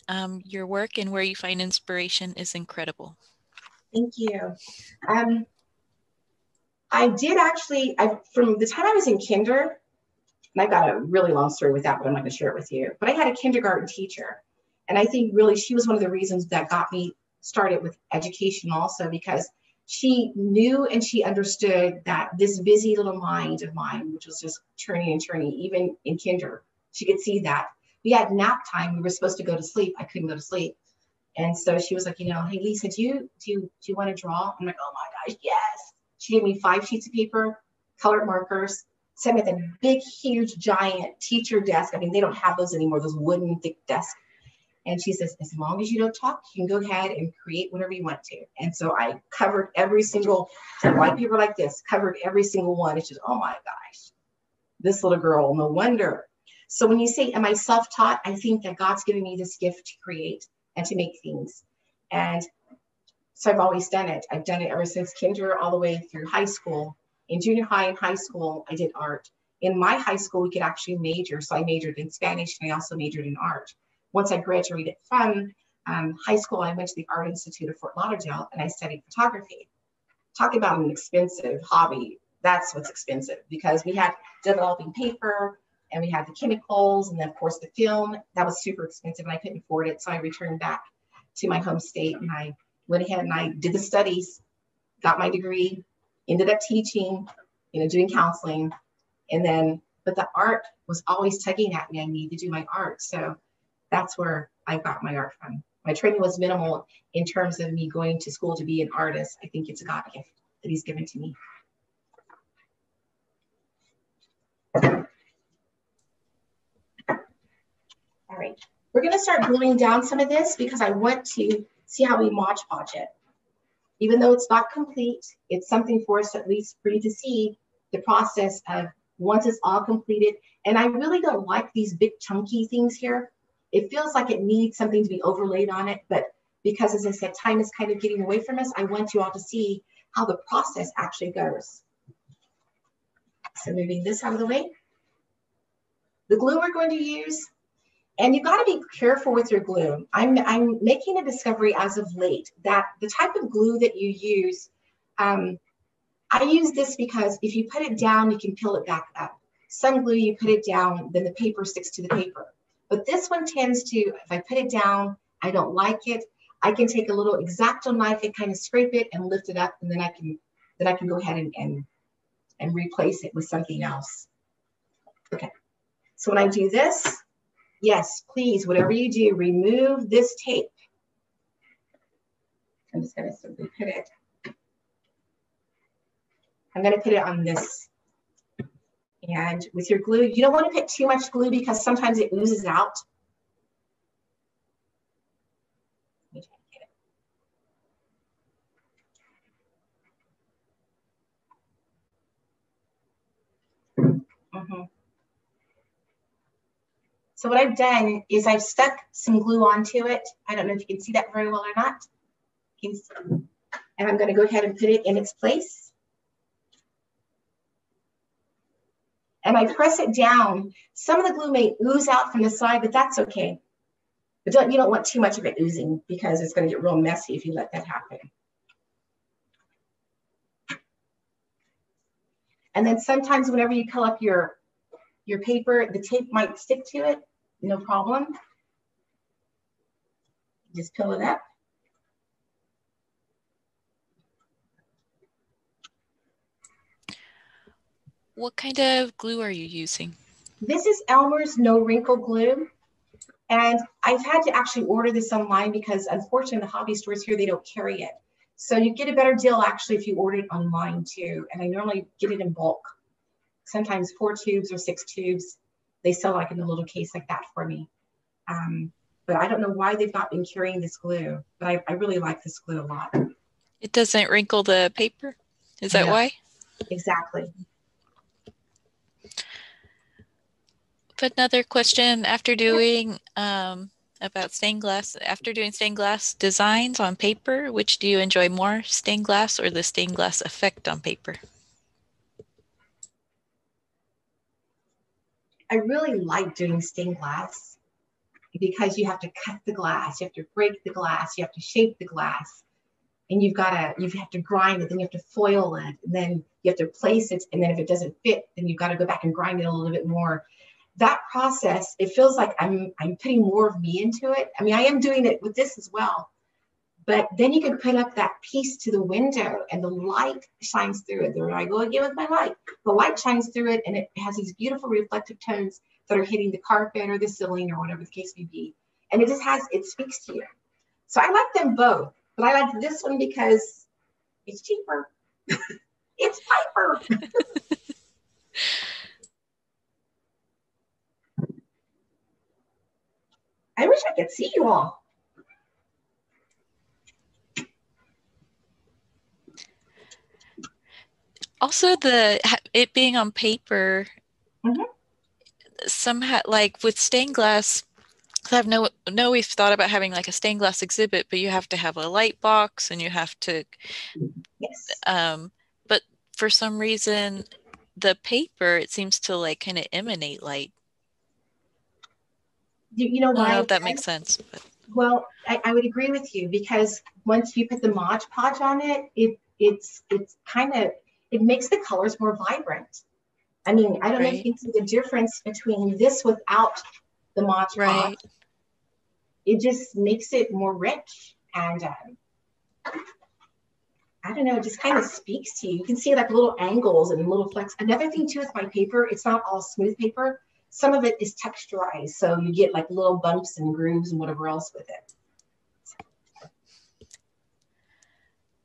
Um, your work and where you find inspiration is incredible. Thank you. Um, I did actually, I, from the time I was in kinder, and I've got a really long story with that, but I'm not going to share it with you. But I had a kindergarten teacher. And I think really she was one of the reasons that got me started with education also because she knew and she understood that this busy little mind of mine, which was just turning and turning, even in kinder, she could see that. We had nap time. We were supposed to go to sleep. I couldn't go to sleep. And so she was like, you know, hey Lisa, do you do you, do you want to draw? I'm like, oh my gosh, yes. She gave me five sheets of paper, colored markers, sent me a big, huge, giant teacher desk. I mean, they don't have those anymore, those wooden thick desks. And she says, as long as you don't talk, you can go ahead and create whatever you want to. And so I covered every single white paper like this, covered every single one. It's just, oh my gosh, this little girl, no wonder. So when you say, am I self-taught? I think that God's given me this gift to create and to make things. And so I've always done it. I've done it ever since kinder all the way through high school. In junior high and high school, I did art. In my high school, we could actually major. So I majored in Spanish and I also majored in art. Once I graduated from um, high school, I went to the Art Institute of Fort Lauderdale and I studied photography. Talk about an expensive hobby. That's what's expensive because we had developing paper and we had the chemicals and then of course the film. That was super expensive and I couldn't afford it. So I returned back to my home state and I went ahead and I did the studies, got my degree, ended up teaching, you know, doing counseling. And then, but the art was always tugging at me. I need to do my art. So that's where I got my art from. My training was minimal in terms of me going to school to be an artist. I think it's a God gift that He's given to me. All right, we're gonna start gluing down some of this because I want to see how we Mod Podge it. Even though it's not complete, it's something for us at least you to see the process of once it's all completed. And I really don't like these big chunky things here. It feels like it needs something to be overlaid on it, but because as I said, time is kind of getting away from us, I want you all to see how the process actually goes. So moving this out of the way. The glue we're going to use, and you've got to be careful with your glue. I'm, I'm making a discovery as of late that the type of glue that you use, um, I use this because if you put it down, you can peel it back up. Some glue, you put it down, then the paper sticks to the paper. But this one tends to, if I put it down, I don't like it. I can take a little X-Acto knife and kind of scrape it and lift it up, and then I can then I can go ahead and, and, and replace it with something else. Okay, so when I do this, yes, please, whatever you do, remove this tape. I'm just gonna simply put it, I'm gonna put it on this. And with your glue, you don't wanna put too much glue because sometimes it oozes out. Mm-hmm. So what I've done is I've stuck some glue onto it. I don't know if you can see that very well or not. And I'm gonna go ahead and put it in its place. And I press it down. Some of the glue may ooze out from the side, but that's okay. But don't, you don't want too much of it oozing because it's gonna get real messy if you let that happen. And then sometimes whenever you pull up your, your paper, the tape might stick to it, no problem. Just pull it up. What kind of glue are you using? This is Elmer's No Wrinkle Glue. And I've had to actually order this online because unfortunately the hobby stores here, they don't carry it. So you get a better deal actually if you order it online too. And I normally get it in bulk. Sometimes four tubes or six tubes. They sell like in a little case like that for me. Um, but I don't know why they've not been carrying this glue, but I, I really like this glue a lot. It doesn't wrinkle the paper? Is that yeah, why? Exactly. But another question after doing um, about stained glass. After doing stained glass designs on paper, which do you enjoy more, stained glass or the stained glass effect on paper? I really like doing stained glass because you have to cut the glass, you have to break the glass, you have to shape the glass, and you've got to you have to grind it, then you have to foil it, and then you have to place it, and then if it doesn't fit, then you've got to go back and grind it a little bit more that process, it feels like I'm I'm putting more of me into it. I mean, I am doing it with this as well. But then you can put up that piece to the window and the light shines through it. There I go again with my light. The light shines through it and it has these beautiful reflective tones that are hitting the carpet or the ceiling or whatever the case may be. And it just has, it speaks to you. So I like them both, but I like this one because it's cheaper. it's Piper. I wish I could see you all. Also, the it being on paper, mm-hmm. somehow like with stained glass. I've no no we've thought about having like a stained glass exhibit, but you have to have a light box and you have to. Yes. Um, but for some reason, the paper it seems to like kind of emanate light you know why? I don't know if that makes sense. But. Well, I, I, would agree with you because once you put the Mod Podge on it, it it's it's kind of it makes the colors more vibrant. I mean, I don't right. know if you can see the difference between this without the Mod Podge. Right. It just makes it more rich, and um, I don't know, it just kind of speaks to you. You can see like little angles and little flecks. Another thing too with my paper, it's not all smooth paper. Some of it is texturized. So you get like little bumps and grooves and whatever else with it.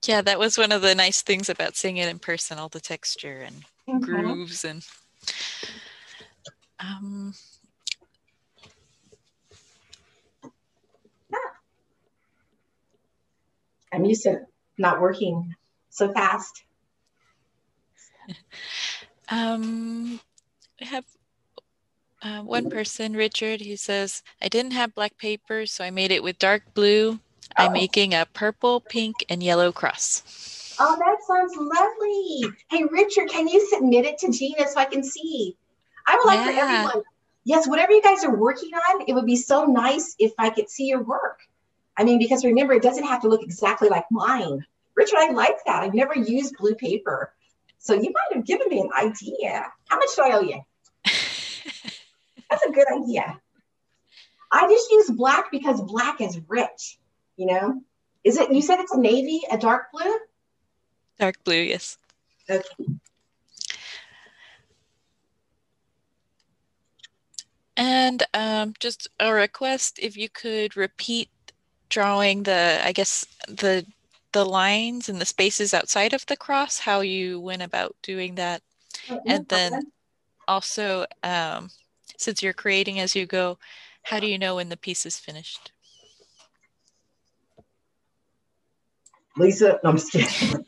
Yeah, that was one of the nice things about seeing it in person, all the texture and mm -hmm. grooves and um, I'm used to not working so fast. Um, we have uh, one person, Richard, he says, I didn't have black paper, so I made it with dark blue. I'm oh. making a purple, pink, and yellow cross. Oh, that sounds lovely. Hey, Richard, can you submit it to Gina so I can see? I would like yeah. for everyone. Yes, whatever you guys are working on, it would be so nice if I could see your work. I mean, because remember, it doesn't have to look exactly like mine. Richard, I like that. I've never used blue paper. So you might have given me an idea. How much do I owe you? That's a good idea. I just use black because black is rich, you know? Is it, you said it's a navy, a dark blue? Dark blue, yes. Okay. And um, just a request if you could repeat drawing the, I guess, the the lines and the spaces outside of the cross, how you went about doing that. Oh, and then also, um, since you're creating as you go, how do you know when the piece is finished? Lisa, no, I'm just kidding.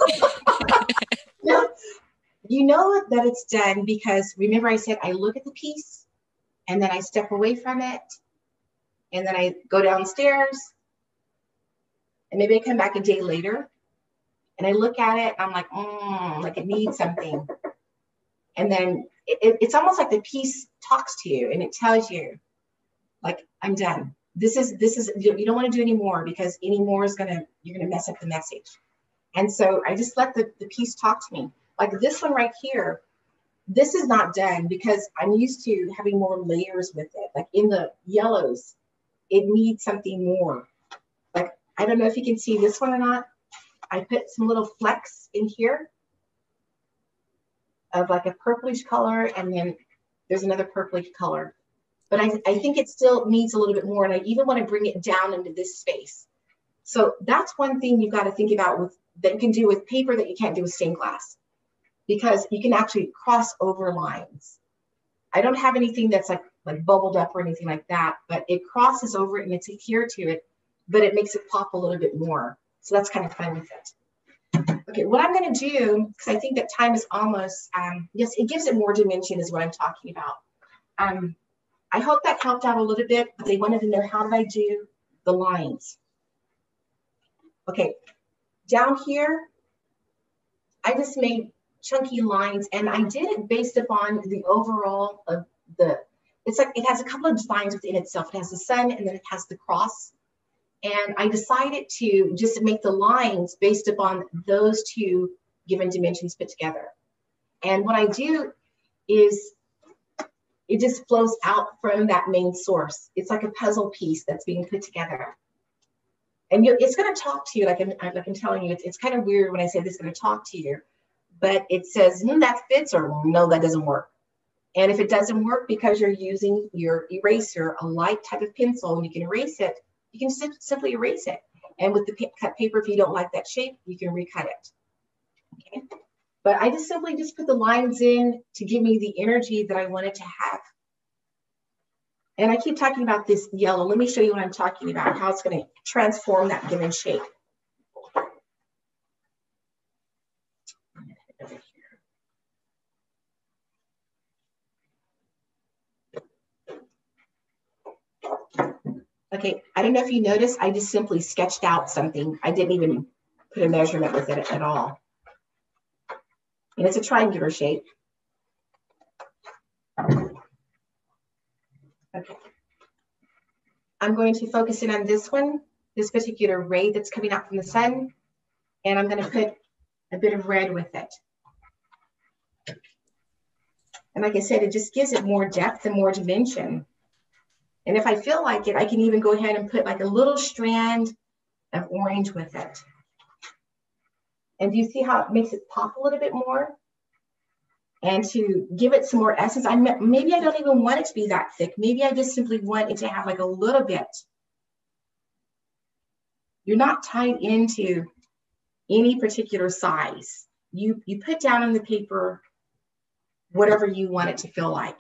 no, you know that it's done because remember I said I look at the piece and then I step away from it and then I go downstairs and maybe I come back a day later and I look at it, I'm like, mm, like it needs something. And then it, it's almost like the piece talks to you and it tells you, like, I'm done. This is, this is, you don't want to do any more because any more is going to, you're going to mess up the message. And so I just let the, the piece talk to me. Like this one right here, this is not done because I'm used to having more layers with it. Like in the yellows, it needs something more. Like I don't know if you can see this one or not. I put some little flecks in here of like a purplish color and then there's another purplish color. But I, I think it still needs a little bit more and I even want to bring it down into this space. So that's one thing you've got to think about with that you can do with paper that you can't do with stained glass because you can actually cross over lines. I don't have anything that's like like bubbled up or anything like that, but it crosses over and it's adhered to it but it makes it pop a little bit more. So that's kind of fun with it. Okay, what I'm gonna do, because I think that time is almost, um, yes, it gives it more dimension is what I'm talking about. Um, I hope that helped out a little bit, but they wanted to know how did I do the lines. Okay, down here, I just made chunky lines and I did it based upon the overall of the, it's like, it has a couple of designs within itself. It has the sun and then it has the cross. And I decided to just make the lines based upon those two given dimensions put together. And what I do is it just flows out from that main source. It's like a puzzle piece that's being put together. And you, it's going to talk to you, like I'm, like I'm telling you, it's, it's kind of weird when I say this is going to talk to you, but it says, mm, that fits or no, that doesn't work. And if it doesn't work because you're using your eraser, a light type of pencil, and you can erase it, you can sim simply erase it. And with the cut paper, if you don't like that shape, you can recut it. Okay. But I just simply just put the lines in to give me the energy that I wanted to have. And I keep talking about this yellow. Let me show you what I'm talking about, how it's going to transform that given shape. Okay, I don't know if you noticed, I just simply sketched out something. I didn't even put a measurement with it at all. And it's a triangular shape. Okay. I'm going to focus in on this one, this particular ray that's coming out from the sun, and I'm going to put a bit of red with it. And like I said, it just gives it more depth and more dimension. And if I feel like it, I can even go ahead and put like a little strand of orange with it. And do you see how it makes it pop a little bit more? And to give it some more essence, I maybe I don't even want it to be that thick. Maybe I just simply want it to have like a little bit. You're not tied into any particular size. You, you put down on the paper whatever you want it to feel like.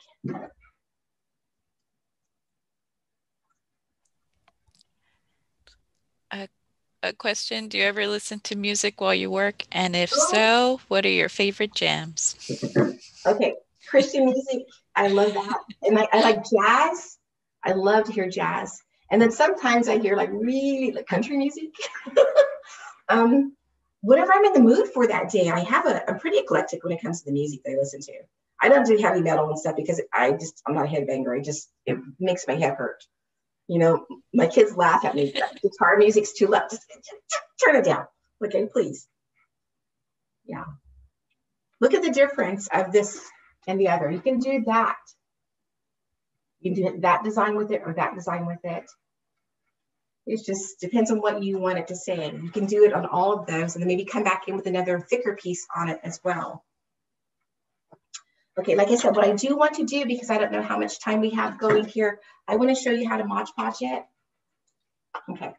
A, question Do you ever listen to music while you work? And if so, what are your favorite jams? Okay, Christian music, I love that. And I, I like jazz. I love to hear jazz. And then sometimes I hear like really like country music. um, whatever I'm in the mood for that day, I have a, I'm pretty eclectic when it comes to the music that I listen to. I don't do heavy metal and stuff because I just I'm not a headbanger. I just it makes my head hurt. You know, my kids laugh at me. Guitar music's too loud. Just, turn it down. Okay, please. Yeah. Look at the difference of this and the other. You can do that. You can do that design with it or that design with it. It just depends on what you want it to say. You can do it on all of those and then maybe come back in with another thicker piece on it as well. Okay, like I said, what I do want to do, because I don't know how much time we have going here, I want to show you how to Mod Podge it. Okay.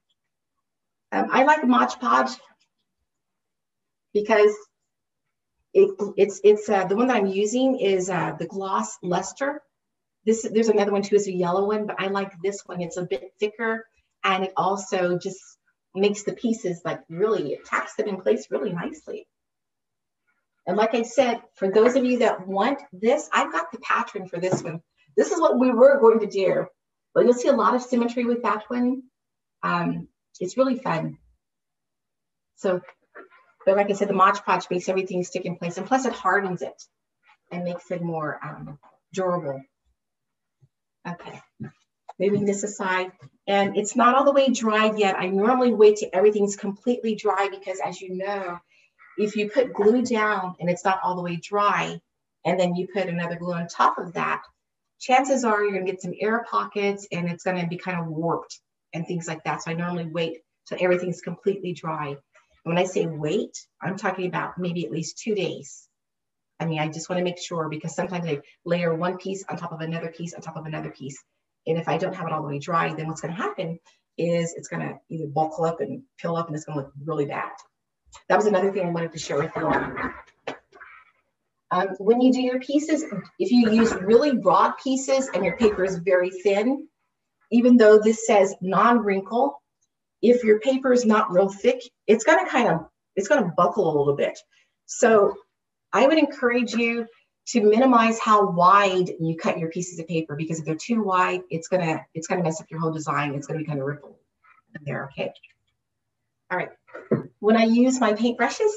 Um, I like Mod Podge because it, it's it's uh, the one that I'm using is uh, the Gloss Luster. This there's another one too, it's a yellow one, but I like this one. It's a bit thicker, and it also just makes the pieces like really it tacks them in place really nicely. And like I said, for those of you that want this, I've got the pattern for this one. This is what we were going to do, but you'll see a lot of symmetry with that one. Um, it's really fun. So, but like I said, the Mod Podge makes everything stick in place, and plus it hardens it and makes it more um, durable. Okay, moving this aside. And it's not all the way dried yet. I normally wait till everything's completely dry because as you know, if you put glue down and it's not all the way dry, and then you put another glue on top of that, chances are you're gonna get some air pockets and it's gonna be kind of warped and things like that. So I normally wait till everything's completely dry. And when I say wait, I'm talking about maybe at least two days. I mean, I just wanna make sure because sometimes I layer one piece on top of another piece on top of another piece. And if I don't have it all the way dry, then what's gonna happen is it's gonna either buckle up and peel up and it's gonna look really bad. That was another thing I wanted to share with you all. Um, when you do your pieces, if you use really broad pieces and your paper is very thin, even though this says non-wrinkle, if your paper is not real thick, it's gonna kind of, it's gonna buckle a little bit. So I would encourage you to minimize how wide you cut your pieces of paper because if they're too wide, it's gonna, it's gonna mess up your whole design. It's gonna be kind of rippled in there, okay? All right, when I use my paint brushes,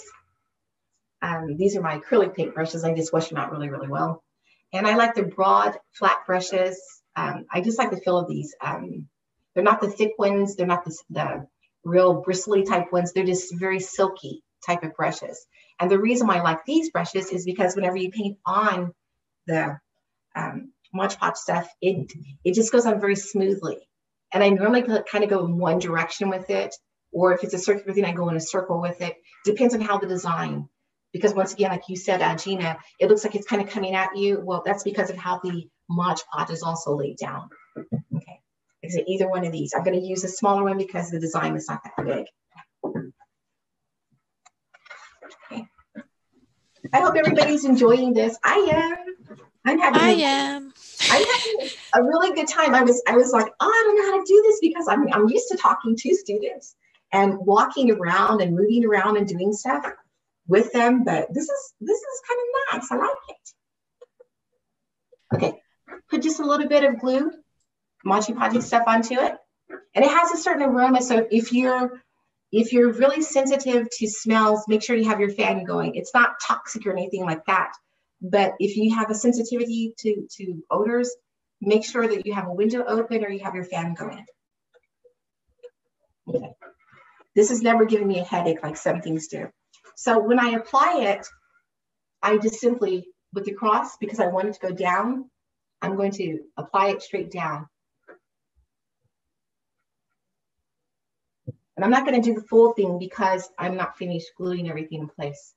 um, these are my acrylic paint brushes. I just wash them out really, really well. And I like the broad, flat brushes. Um, I just like the feel of these. Um, they're not the thick ones. They're not the, the real bristly type ones. They're just very silky type of brushes. And the reason why I like these brushes is because whenever you paint on the um, Mod Podge stuff, it, it just goes on very smoothly. And I normally kind of go in one direction with it or if it's a circular thing, I go in a circle with it. Depends on how the design, because once again, like you said, uh, Gina, it looks like it's kind of coming at you. Well, that's because of how the Mod Podge is also laid down. Okay, is it either one of these? I'm going to use a smaller one because the design is not that big. Okay. I hope everybody's enjoying this. I am. I'm having. I am. I'm having a really good time. I was. I was like, oh, I don't know how to do this because I'm. I'm used to talking to students and walking around and moving around and doing stuff with them. But this is this is kind of nice. I like it. Okay, put just a little bit of glue, Mod Podge stuff onto it. And it has a certain aroma. So if you're if you're really sensitive to smells, make sure you have your fan going. It's not toxic or anything like that. But if you have a sensitivity to, to odors, make sure that you have a window open or you have your fan going. Okay. This has never given me a headache like some things do. So when I apply it, I just simply, with the cross, because I want it to go down, I'm going to apply it straight down. And I'm not gonna do the full thing because I'm not finished gluing everything in place.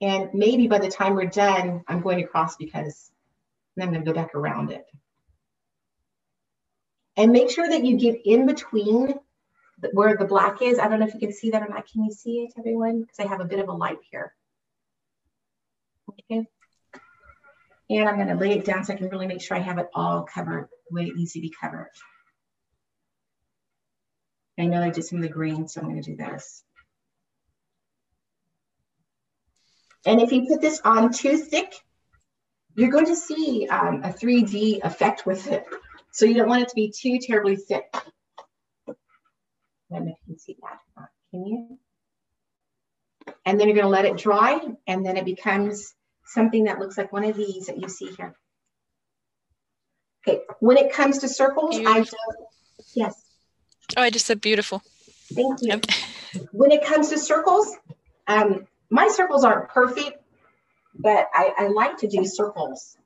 And maybe by the time we're done, I'm going to cross because then I'm gonna go back around it. And make sure that you get in between where the black is. I don't know if you can see that or not. Can you see it, everyone? Because I have a bit of a light here. Okay. And I'm going to lay it down so I can really make sure I have it all covered the way it needs to be covered. I know I did some of the green, so I'm going to do this. And if you put this on too thick, you're going to see um, a 3D effect with it. So you don't want it to be too terribly thick. I don't know if you can see that Can you? And then you're going to let it dry, and then it becomes something that looks like one of these that you see here. Okay, when it comes to circles, beautiful. I just, yes. Oh, I just said beautiful. Thank you. Yep. when it comes to circles, um, my circles aren't perfect, but I, I like to do circles.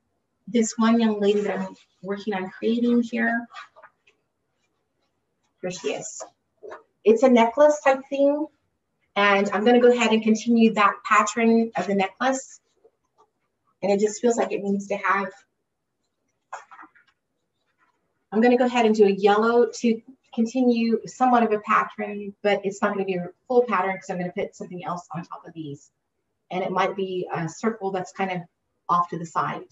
This one young lady that I'm working on creating here, here she is. It's a necklace type thing. And I'm gonna go ahead and continue that pattern of the necklace. And it just feels like it needs to have, I'm gonna go ahead and do a yellow to continue somewhat of a pattern, but it's not gonna be a full pattern because I'm gonna put something else on top of these. And it might be a circle that's kind of off to the side.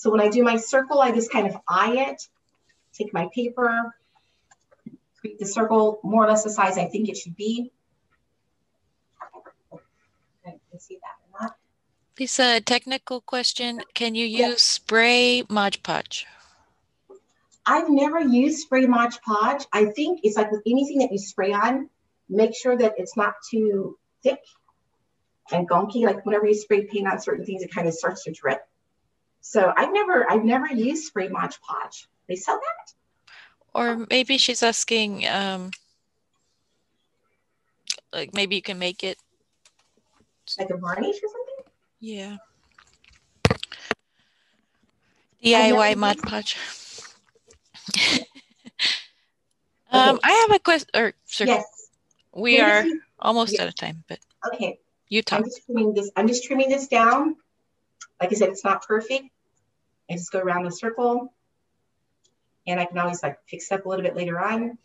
So when I do my circle, I just kind of eye it, take my paper, create the circle more or less the size I think it should be. I can see that or not. Lisa, technical question. Can you use yes. spray Mod Podge? I've never used spray Mod Podge. I think it's like with anything that you spray on, make sure that it's not too thick and gunky. Like whenever you spray paint on certain things, it kind of starts to drip. So I've never, I've never used spray Mod Podge. They sell that? Or maybe she's asking, um, like maybe you can make it like a varnish or something. Yeah. DIY Mod Podge. um, okay. I have a question. Or sorry, yes. we Maybe are almost yes. out of time, but okay. You talk. I'm just trimming this. I'm just trimming this down. Like I said, it's not perfect. I just go around the circle and I can always like fix up a little bit later on.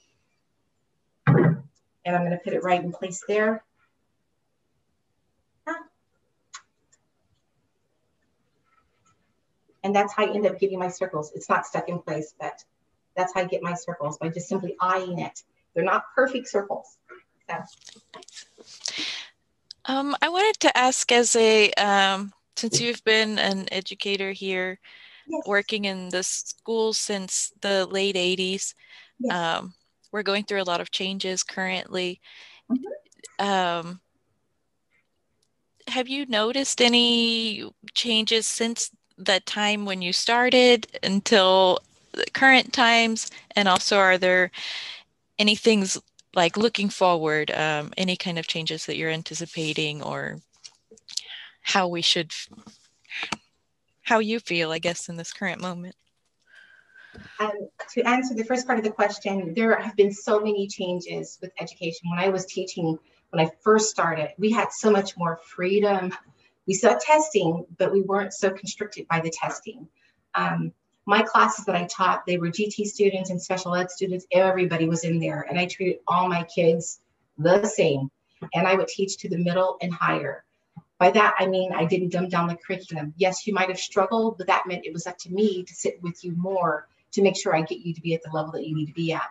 And I'm gonna put it right in place there. And that's how I end up getting my circles. It's not stuck in place, but that's how I get my circles by just simply eyeing it. They're not perfect circles. So. Um, I wanted to ask as a, um, since you've been an educator here, yes. working in the school since the late 80s. Yes. Um, we're going through a lot of changes currently. Mm-hmm. Um, have you noticed any changes since that time when you started until the current times? And also, are there any things like looking forward, um, any kind of changes that you're anticipating or how we should how you feel, I guess, in this current moment. Um, to answer the first part of the question, there have been so many changes with education. When I was teaching, when I first started, we had so much more freedom. We saw testing, but we weren't so constricted by the testing. Um, my classes that I taught, they were GT students and special ed students. Everybody was in there, and I treated all my kids the same. And I would teach to the middle and higher. By that, I mean I didn't dumb down the curriculum. Yes, you might have struggled, but that meant it was up to me to sit with you more to make sure I get you to be at the level that you need to be at.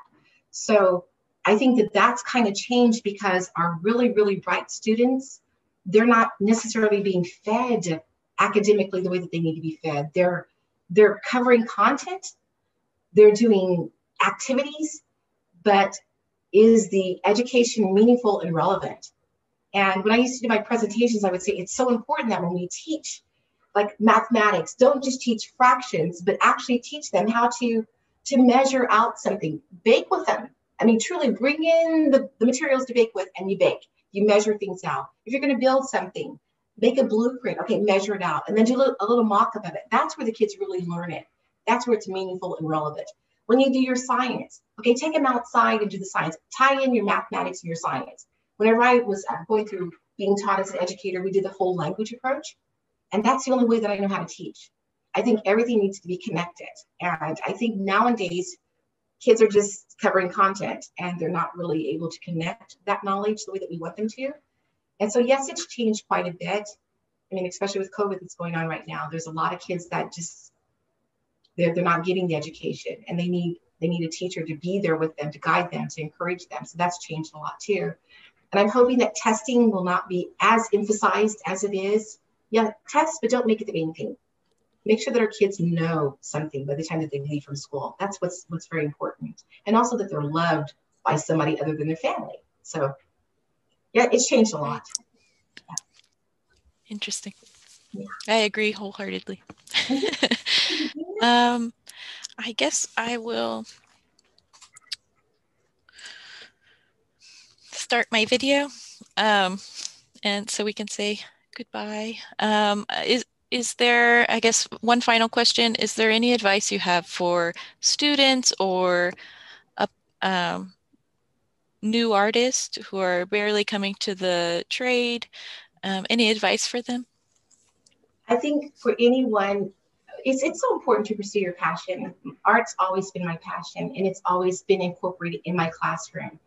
So I think that that's kind of changed because our really, really bright students, they're not necessarily being fed academically the way that they need to be fed. They're they're covering content, they're doing activities, but is the education meaningful and relevant? And when I used to do my presentations, I would say it's so important that when we teach like mathematics, don't just teach fractions, but actually teach them how to to measure out something. Bake with them. I mean, truly bring in the, the materials to bake with and you bake. You measure things out. If you're going to build something, make a blueprint. Okay, measure it out and then do a little, a little mock up of it. That's where the kids really learn it. That's where it's meaningful and relevant. When you do your science, okay, take them outside and do the science. Tie in your mathematics and your science. Whenever I was going through being taught as an educator, we did the whole language approach. And that's the only way that I know how to teach. I think everything needs to be connected. And I think nowadays, kids are just covering content and they're not really able to connect that knowledge the way that we want them to. And so, yes, it's changed quite a bit. I mean, especially with COVID that's going on right now, there's a lot of kids that just they're, they're not getting the education and they need they need a teacher to be there with them to guide them to encourage them so that's changed a lot too and i'm hoping that testing will not be as emphasized as it is. Yeah test but don't make it the main thing. Make sure that our kids know something by the time that they leave from school. That's what's what's very important. And also that they're loved by somebody other than their family. So yeah it's changed a lot. Yeah. interesting. Yeah. i agree wholeheartedly. Um, I guess I will start my video um, and so we can say goodbye. Um, is, is there, I guess, one final question. Is there any advice you have for students or a, um, new artists who are barely coming to the trade? Um, any advice for them? I think for anyone it's it's so important to pursue your passion. Art's always been my passion, and it's always been incorporated in my classroom.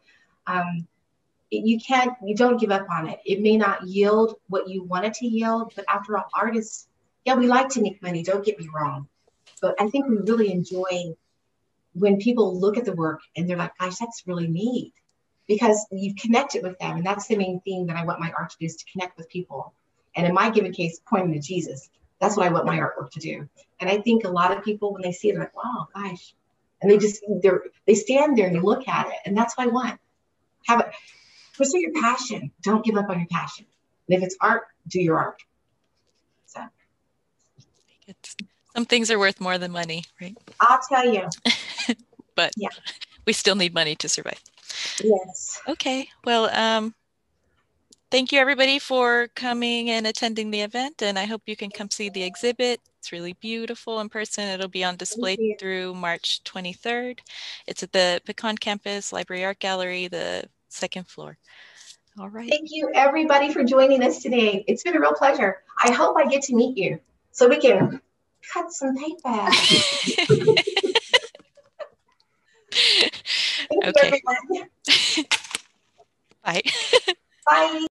Um, you can't, you don't give up on it. It may not yield what you want it to yield, but after all, artists, yeah, we like to make money. Don't get me wrong, but I think we really enjoy when people look at the work and they're like, "Gosh, that's really neat," because you've connected with them, and that's the main thing that I want my art to do is to connect with people. And in my given case, pointing to Jesus that's what I want my artwork to do. And I think a lot of people, when they see it, are like, wow, gosh. And they just, they're, they stand there and they look at it. And that's what I want. Have pursue your passion. Don't give up on your passion. And if it's art, do your art. So. Some things are worth more than money, right? I'll tell you. but yeah. we still need money to survive. Yes. Okay. Well, um, thank you everybody for coming and attending the event and I hope you can come see the exhibit. It's really beautiful in person. It'll be on display through March 23rd. It's at the Pecan Campus Library Art Gallery, the second floor. All right. Thank you everybody for joining us today. It's been a real pleasure. I hope I get to meet you so we can cut some paper. okay. Bye. Bye.